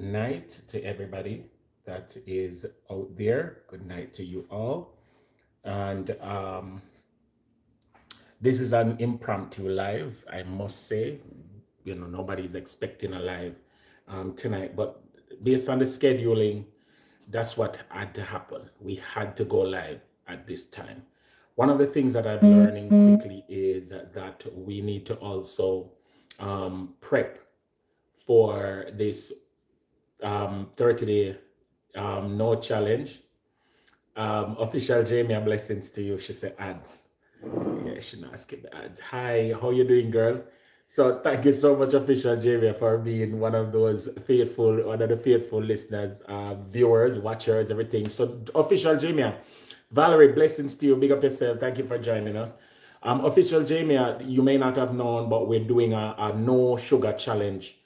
night to everybody that is out there. Good night to you all. And um, this is an impromptu live, I must say. You know, nobody's expecting a live um, tonight, but based on the scheduling, that's what had to happen. We had to go live at this time. One of the things that I'm learning quickly is that we need to also um, prep for this um, 30 day um, no challenge. Um, official Jamie, blessings to you. She said ads. Yeah, she not skip the ads. Hi, how you doing, girl? So thank you so much, official Jamie, for being one of those faithful, one of the faithful listeners, uh, viewers, watchers, everything. So official Jamie, Valerie, blessings to you. Big up yourself. Thank you for joining us. Um, official Jamie, you may not have known, but we're doing a, a no sugar challenge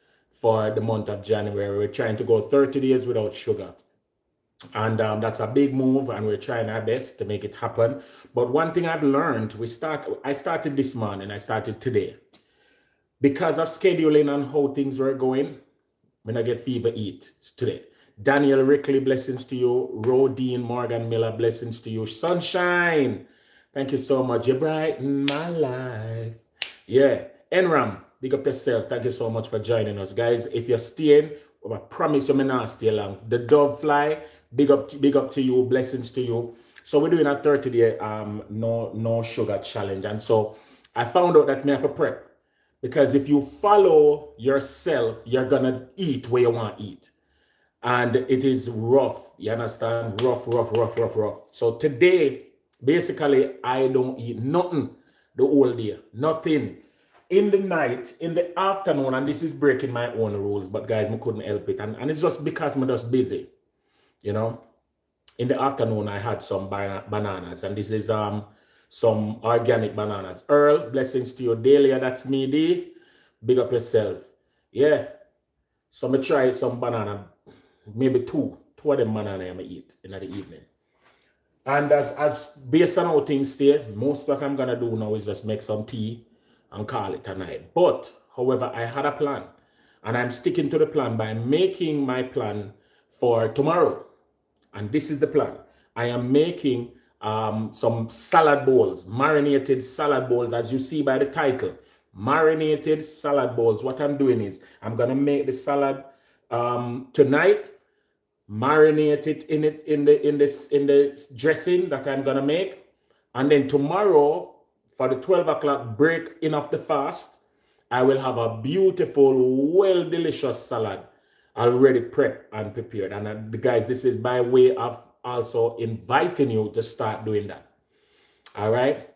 for the month of January. We're trying to go 30 days without sugar. And um, that's a big move, and we're trying our best to make it happen. But one thing I've learned, we start. I started this morning. I started today because of scheduling and how things were going. When I get fever, eat today. Daniel Rickley, blessings to you. Rodine Morgan Miller, blessings to you. Sunshine, thank you so much. You brighten my life. Yeah, Enram, big up yourself. Thank you so much for joining us, guys. If you're staying, I promise you, may not stay long. The dove fly, big up, to, big up to you. Blessings to you. So we're doing a 30 day um no no sugar challenge, and so I found out that me have a prep because if you follow yourself, you're gonna eat where you want to eat and it is rough. You understand? Rough, rough, rough, rough, rough. So today, basically, I don't eat nothing the whole day. Nothing. In the night, in the afternoon, and this is breaking my own rules, but guys, I couldn't help it. And, and it's just because I'm just busy. You know? In the afternoon, I had some bananas, and this is um some organic bananas. Earl, blessings to you. Daily, that's me, D. Big up yourself. Yeah. So me try some banana maybe two, two of them banana I'm eat in the evening. And as as based on how things stay, most of what I'm gonna do now is just make some tea and call it a night. But however, I had a plan and I'm sticking to the plan by making my plan for tomorrow. And this is the plan. I am making um, some salad bowls, marinated salad bowls, as you see by the title. Marinated salad bowls. What I'm doing is I'm gonna make the salad um, tonight marinate it in it in the in this in the dressing that I'm gonna make, and then tomorrow for the 12 o'clock break in of the fast, I will have a beautiful, well delicious salad already prepped and prepared. And uh, guys, this is by way of also inviting you to start doing that. All right.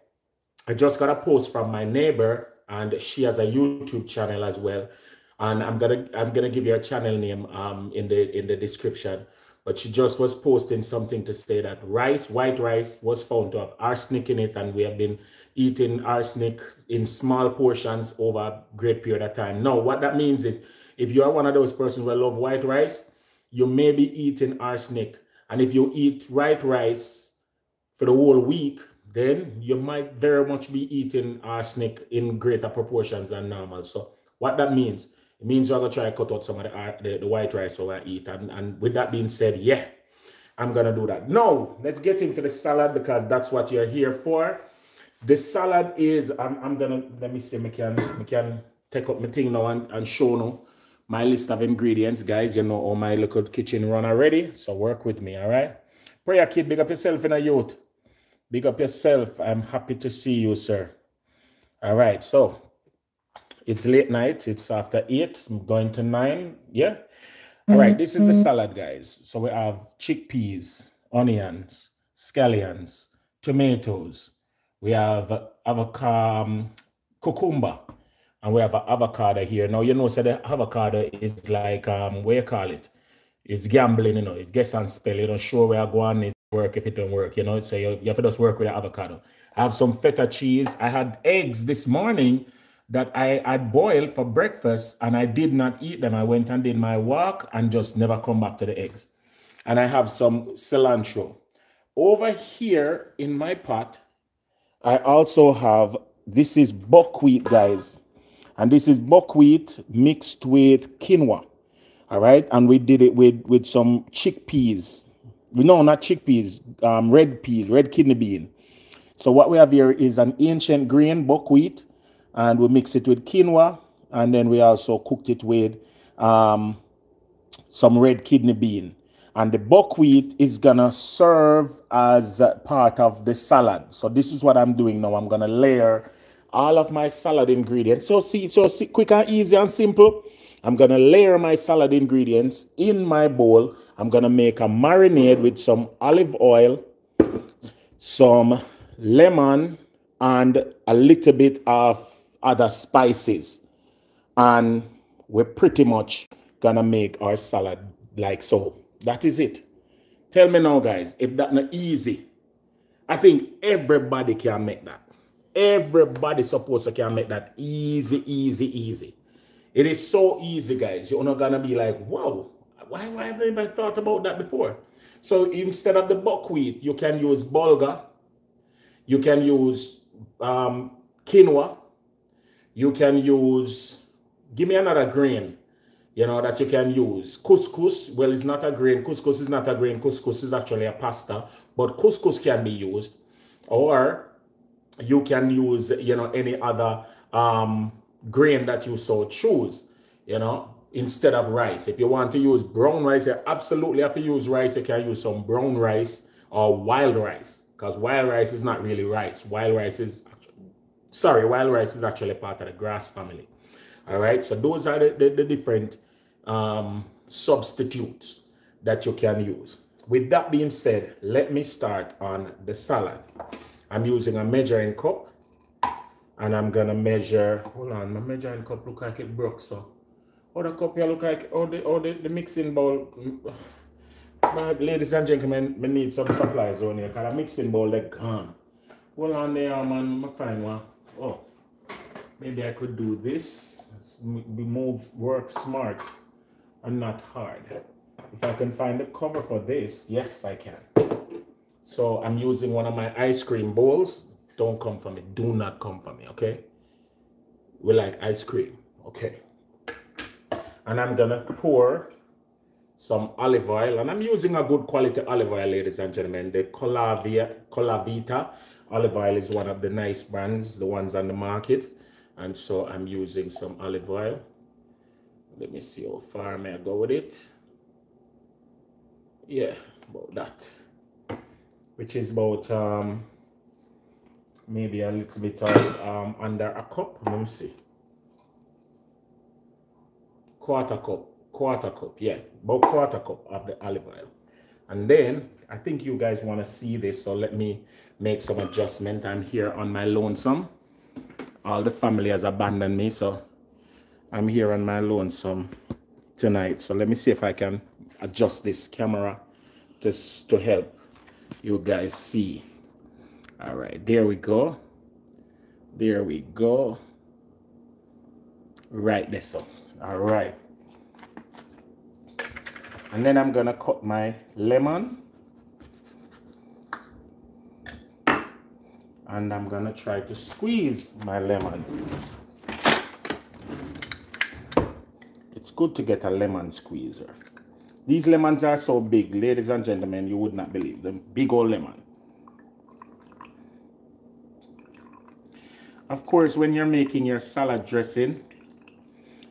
I just got a post from my neighbor, and she has a YouTube channel as well and I'm gonna I'm gonna give you a channel name um in the in the description. But she just was posting something to say that rice, white rice, was found to have arsenic in it, and we have been eating arsenic in small portions over a great period of time. Now, what that means is if you are one of those persons who love white rice, you may be eating arsenic. And if you eat white rice for the whole week, then you might very much be eating arsenic in greater proportions than normal. So what that means, it means you're gonna try to cut out some of the, the, the white rice so I eat. And, and with that being said, yeah, I'm gonna do that. Now, let's get into the salad because that's what you're here for. The salad is, I'm, I'm gonna, let me see, I can, I can take up my thing now and, and show now my list of ingredients, guys. You know, all my little kitchen run already. So work with me, all right? Prayer kid, big up yourself in a youth. Big up yourself. I'm happy to see you, sir. All right, so it's late night. It's after eight. I'm going to nine. Yeah. All right. This is the mm-hmm. salad, guys. So we have chickpeas, onions, scallions, tomatoes. We have avocado, um, cucumber, and we have an avocado here. Now you know, so the avocado is like um, what you call it? It's gambling, you know. It gets on spell. You don't sure where I go on it work if it don't work, you know. So you, you have to just work with the avocado. I have some feta cheese. I had eggs this morning that I had boiled for breakfast and I did not eat them. I went and did my walk and just never come back to the eggs. And I have some cilantro. Over here in my pot, I also have this is buckwheat, guys. And this is buckwheat mixed with quinoa. All right. And we did it with, with some chickpeas. No, not chickpeas, um, red peas, red kidney bean. So what we have here is an ancient grain, buckwheat, and we mix it with quinoa. And then we also cooked it with um, some red kidney bean. And the buckwheat is gonna serve as part of the salad. So this is what I'm doing now. I'm gonna layer all of my salad ingredients. So see, so see, quick and easy and simple. I'm gonna layer my salad ingredients in my bowl. I'm gonna make a marinade with some olive oil, some lemon, and a little bit of other spices. And we're pretty much gonna make our salad like so. That is it. Tell me now, guys, if that's not easy. I think everybody can make that. Everybody supposed to can make that easy, easy, easy. It is so easy, guys. You're not gonna be like, wow, why, why have never thought about that before? So instead of the buckwheat, you can use bulgur, you can use um, quinoa, you can use, give me another grain, you know, that you can use. Couscous, well, it's not a grain. Couscous is not a grain. Couscous is actually a pasta, but couscous can be used. Or you can use, you know, any other um, grain that you so choose, you know, instead of rice. If you want to use brown rice, you absolutely have to use rice. You can use some brown rice or wild rice because wild rice is not really rice. Wild rice is, sorry, wild rice is actually part of the grass family. All right, so those are the, the, the different um, substitutes that you can use. With that being said, let me start on the salad. I'm using a measuring cup and I'm gonna measure, hold on, my measuring cup look like it broke, so. Oh, the cup here look like, oh, the, oh, the, the mixing bowl. My ladies and gentlemen, we need some supplies on here because the mixing bowl, they gone. Hold on there, man, I find one. Oh, maybe I could do this. Move, work smart not hard. If I can find a cover for this, yes, I can. So I'm using one of my ice cream bowls. Don't come for me. Do not come for me, okay? We like ice cream, okay? And I'm gonna pour some olive oil. And I'm using a good quality olive oil, ladies and gentlemen. The Colavita olive oil is one of the nice brands, the ones on the market. And so I'm using some olive oil. Let me see how far may I go with it. Yeah, about that. Which is about um, maybe a little bit of um, under a cup. Let me see. Quarter cup, quarter cup, yeah, about quarter cup of the olive oil. And then I think you guys want to see this, so let me make some adjustment. I'm here on my lonesome. All the family has abandoned me, so I'm here on my lonesome tonight. So let me see if I can adjust this camera just to help you guys see. All right, there we go. There we go. Right this up. All right. And then I'm gonna cut my lemon. And I'm gonna try to squeeze my lemon. Good to get a lemon squeezer. These lemons are so big, ladies and gentlemen, you would not believe them. Big old lemon. Of course, when you're making your salad dressing,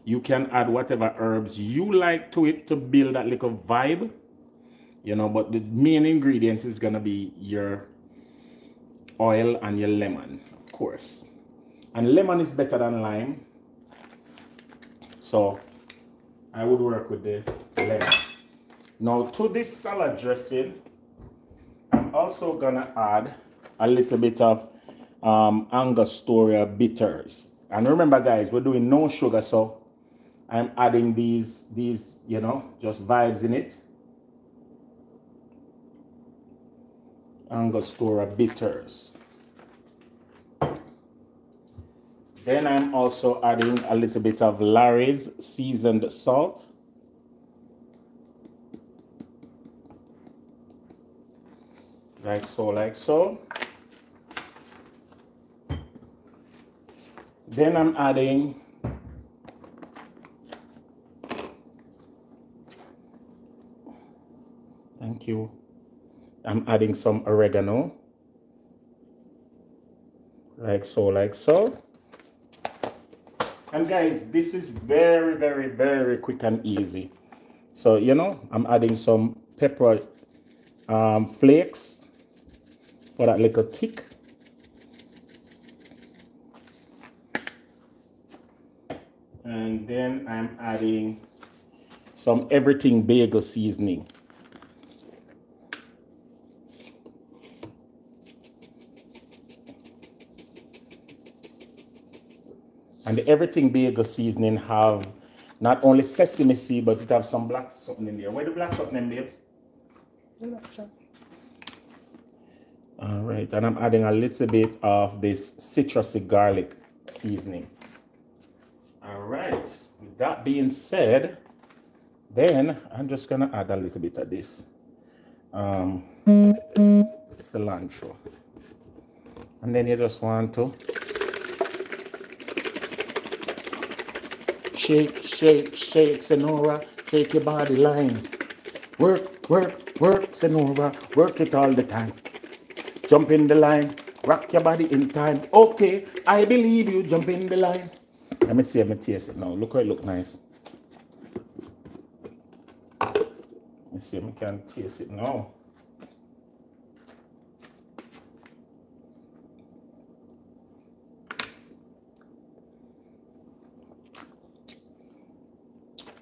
you can add whatever herbs you like to it to build that little vibe. You know, but the main ingredients is going to be your oil and your lemon, of course. And lemon is better than lime. So I would work with the lemon. Now to this salad dressing, I'm also gonna add a little bit of um, Angostura bitters. And remember guys, we're doing no sugar, so I'm adding these, these, you know, just vibes in it. Angostura bitters. Then I'm also adding a little bit of Lawry's seasoned salt. Like so, like so. Then I'm adding Thank you. I'm adding some oregano. Like so, like so. And guys, this is very, very, very quick and easy. So, you know, I'm adding some pepper um, flakes for that little kick. And then I'm adding some everything bagel seasoning. And everything bagel seasoning have not only sesame seed, but it have some black something in there. Where the black something in, babes? All right, and I'm adding a little bit of this citrusy garlic seasoning. All right, with that being said, then I'm just gonna add a little bit of this um, cilantro. And then you just want to Shake, shake, shake, Senora. Shake your body line. Work, work, work, Senora. Work it all the time. Jump in the line. Rock your body in time. Okay, I believe you. Jump in the line. Let me see. Let me taste it now. Look how it look nice. Let me see if I can taste it now.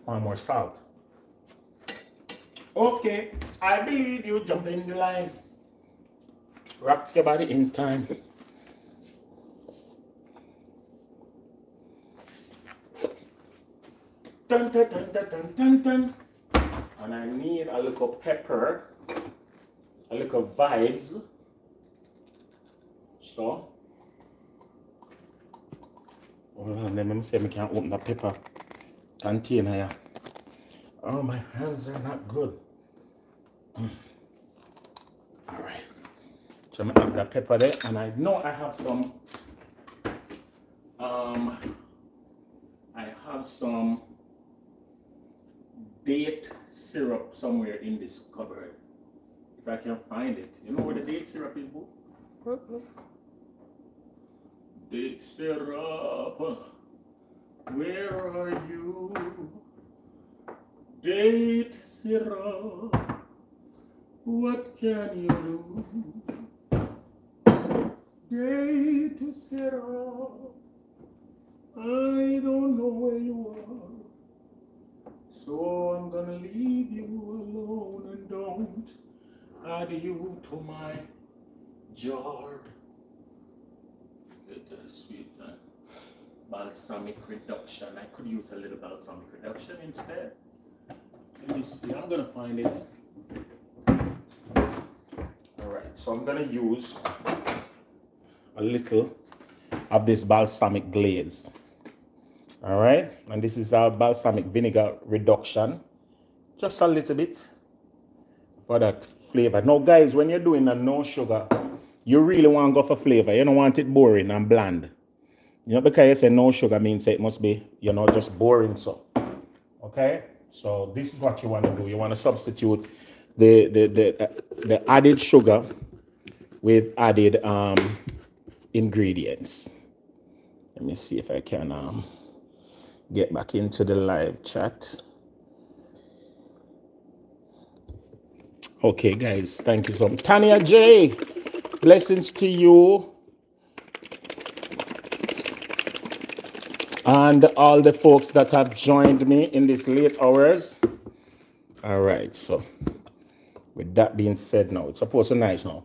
One more salt. Okay, I believe you. Jump in the line. Rock your body in time. Dun, dun, dun, dun, dun, dun, dun. And I need a little pepper, a little vibes. So, hold on, let me see if I can open the pepper container here. Oh, my hands are not good. Mm. All right. So I'm gonna add the pepper there, and I know I have some. Um, I have some date syrup somewhere in this cupboard. If I can find it, you know where the date syrup is, boo? Date syrup. Where are you? Date syrup. What can you do? Date syrup. I don't know where you are. So I'm gonna leave you alone and don't add you to my jar. Get that sweet balsamic reduction. I could use a little balsamic reduction instead. Let me see, I'm gonna find it. All right, so I'm gonna use a little of this balsamic glaze. All right, and this is our balsamic vinegar reduction. Just a little bit for that flavor. Now guys, when you're doing a no sugar, you really want to go for flavor. You don't want it boring and bland. You know, because you say no sugar means it must be, you know, just boring so. Okay? So this is what you want to do. You want to substitute the the the, uh, the added sugar with added um ingredients. Let me see if I can um get back into the live chat. Okay, guys, thank you so much. Tanya J, blessings to you. And all the folks that have joined me in these late hours. All right, so with that being said now, it's supposed to nice now.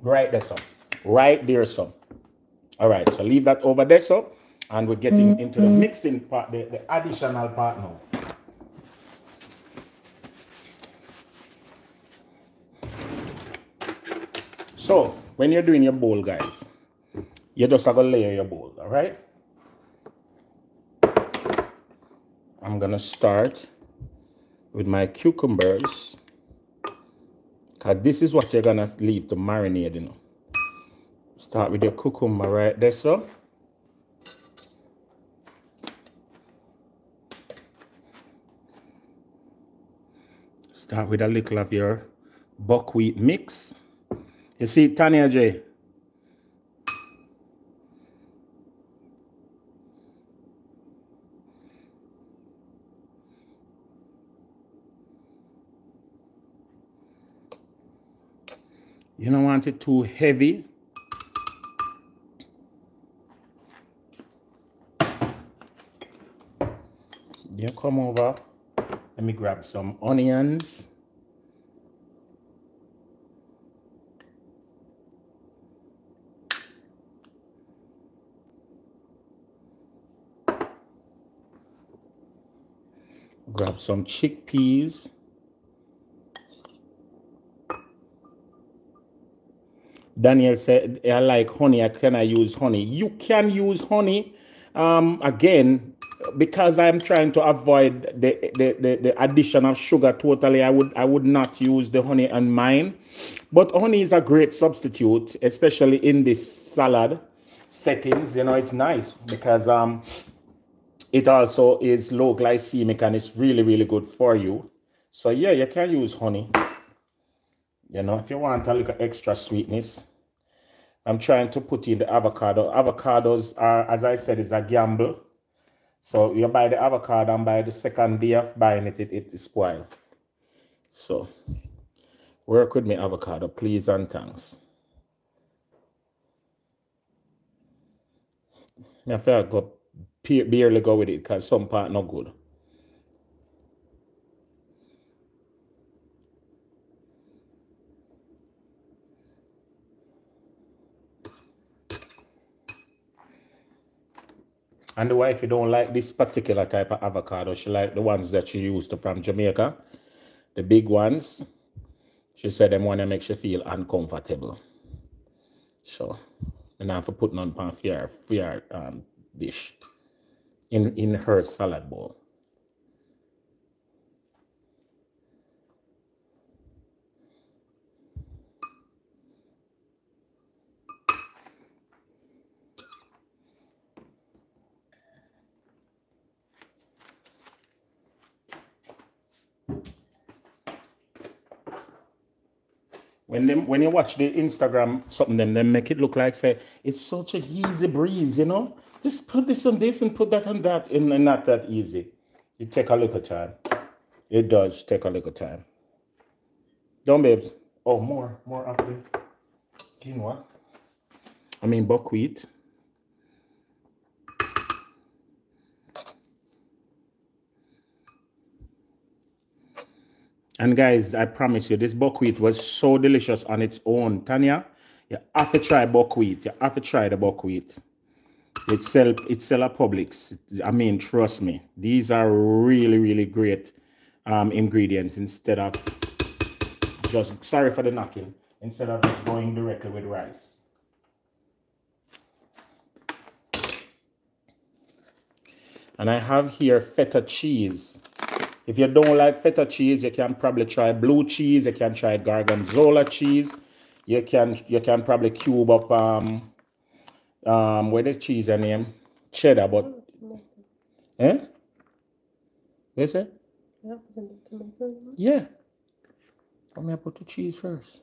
Right there, so. Right there, so. All right, so leave that over there, so. And we're getting mm-hmm. into the mixing part, the, the additional part now. So, when you're doing your bowl, guys, you're just have to layer your bowl, all right? I'm gonna start with my cucumbers because this is what you're gonna leave to marinate you know start with your cucumber right there so Start with a little of your buckwheat mix. You see, Tanya J. You don't want it too heavy. You come over. Let me grab some onions. Grab some chickpeas. Daniel said, I like honey. Can I use honey? You can use honey. Um, again, because I'm trying to avoid the, the, the, the, addition of sugar totally, I would I would not use the honey on mine. But honey is a great substitute, especially in this salad settings. You know, it's nice because um it also is low glycemic and it's really, really good for you. So yeah, you can use honey. You know, if you want a little extra sweetness. I'm trying to put in the avocado. Avocados are, as I said, is a gamble. So you buy the avocado and by the second day of buying it, it, it is spoiled. So work with me avocado, please and thanks. I feel like go barely go with it because some part not good. And the wife, you don't like this particular type of avocado. She like the ones that she used from Jamaica, the big ones. She said them want to make you feel uncomfortable. So, and I have to on fear, fear um, dish in, in her salad bowl. When them when you watch the Instagram something them, them make it look like say it's such a easy breeze, you know. Just put this on this and put that on that, and not that easy. It take a little time. It does take a little time. Don't babes. Oh, more, more actually. Quinoa. I mean buckwheat. And guys, I promise you, this buckwheat was so delicious on its own. Tanya, you have to try buckwheat. You have to try the buckwheat. It's sell, it's sell at Publix. I mean, trust me. These are really, really great um, ingredients instead of just, sorry for the knocking, instead of just going directly with rice. And I have here feta cheese. If you don't like feta cheese, you can probably try blue cheese. You can try gorgonzola cheese. You can you can probably cube up um um where the cheese and name cheddar, but eh? Yes, sir. Yeah. Let me put the cheese first.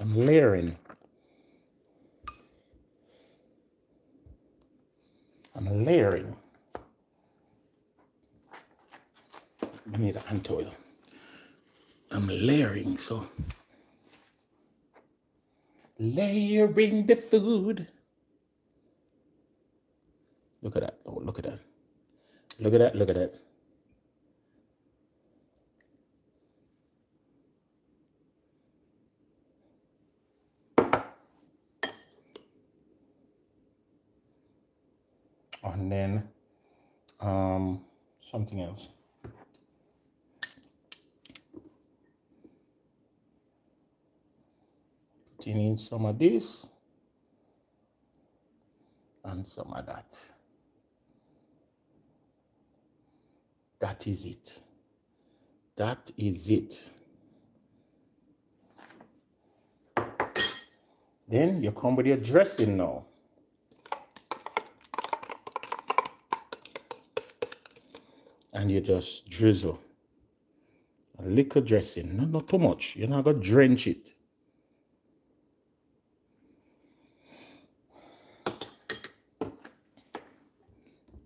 I'm layering. I'm layering. I need a hand oil. I'm layering, so layering the food. Look at that. Oh, look at that. Look at that. Look at that. and then um, something else. Putting in some of this and some of that. That is it. That is it. Then you come with your dressing now. And you just drizzle a little dressing, not, not too much. You're not gonna drench it.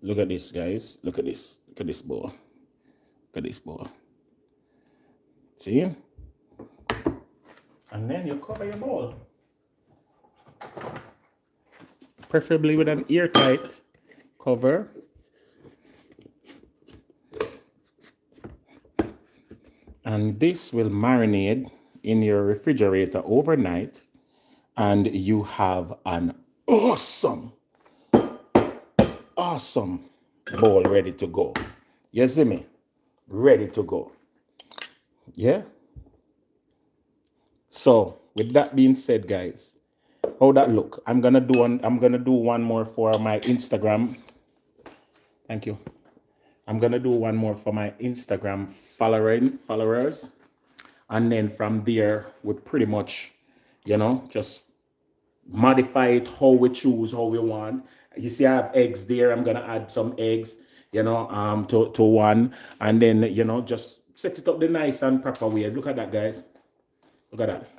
Look at this, guys. Look at this. Look at this bowl. Look at this bowl. See? And then you cover your bowl. Preferably with an airtight cover. And this will marinate in your refrigerator overnight and you have an awesome awesome bowl ready to go. You see me? Ready to go. Yeah? So, with that being said, guys, how that look? I'm gonna do one, I'm gonna do one more for my Instagram. Thank you. I'm gonna do one more for my Instagram following followers. And then from there, we pretty much, you know, just modify it how we choose, how we want. You see, I have eggs there. I'm gonna add some eggs, you know, um, to, to one, and then you know, just set it up the nice and proper way. Look at that, guys. Look at that.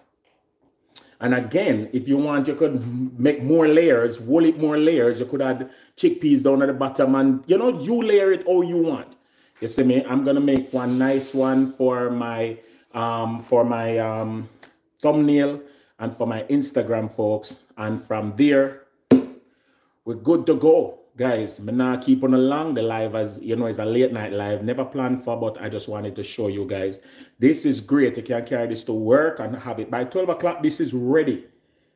And again, if you want, you could make more layers, wool it more layers. You could add chickpeas down at the bottom, and you know, you layer it all you want. You see me? I'm gonna make one nice one for my um for my um thumbnail and for my Instagram folks. And from there, we're good to go. Guys, me not keep on along the live as you know it's a late night live. Never planned for, but I just wanted to show you guys. This is great. You can carry this to work and have it by 12 o'clock. This is ready.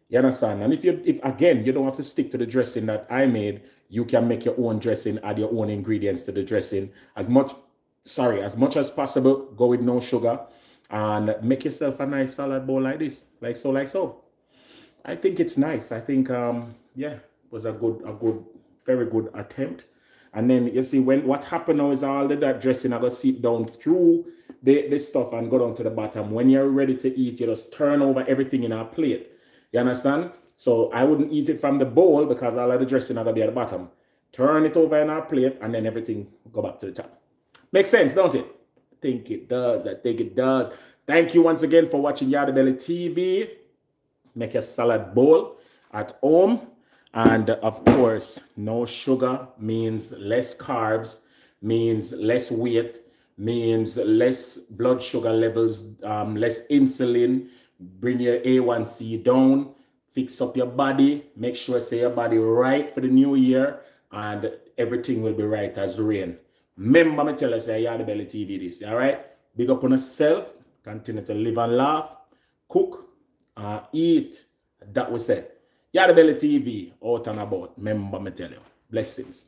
You understand? And if you if again you don't have to stick to the dressing that I made, you can make your own dressing, add your own ingredients to the dressing. As much sorry, as much as possible, go with no sugar and make yourself a nice salad bowl like this. Like so, like so. I think it's nice. I think um yeah was a good, a good, very good attempt. And then you see when what happened now is all of that dressing I go sit down through the, the stuff and go down to the bottom. When you're ready to eat, you just turn over everything in our plate. You understand? So I wouldn't eat it from the bowl because all of the dressing are gonna be at the bottom. Turn it over in our plate and then everything go back to the top. Makes sense, don't it? I think it does. I think it does. Thank you once again for watching Yardie Belly TV. Make a salad bowl at home. And of course, no sugar means less carbs, means less weight, means less blood sugar levels, um, less insulin, bring your A1C down, fix up your body, make sure say your body right for the new year, and everything will be right as rain. Remember me tell you, say, yeah, the belly TV this, all right? Big up on yourself, continue to live and laugh, cook, uh, eat. That was it. Yardabelly TV, out and about. Remember me tell you. Blessings.